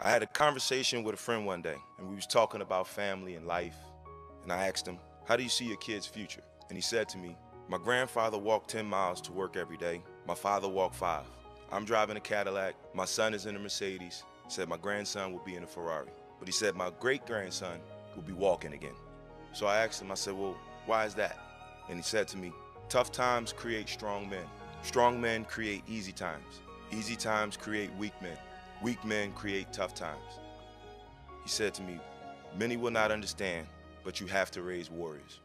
I had a conversation with a friend one day, and we was talking about family and life. And I asked him, how do you see your kid's future? And he said to me, my grandfather walked 10 miles to work every day. My father walked five. I'm driving a Cadillac. My son is in a Mercedes. Said my grandson will be in a Ferrari. But he said my great-grandson will be walking again. So I asked him, I said, well, why is that? And he said to me, tough times create strong men. Strong men create easy times. Easy times create weak men. Weak men create tough times. He said to me, Many will not understand, but you have to raise warriors.